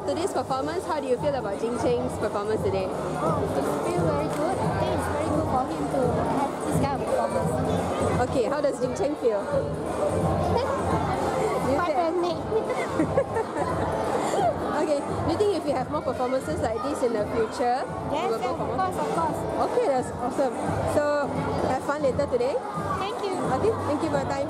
for today's performance, how do you feel about Jing Cheng's performance today? Oh, I feel very good. I think it's very good for him to have this kind of performance. Okay, how does Jing Cheng feel? My friend Quite okay, do you think if you have more performances like this in the future, yes, yes, of course, of course. Okay, that's awesome. So, have fun later today. Thank you. Okay, thank you for your time.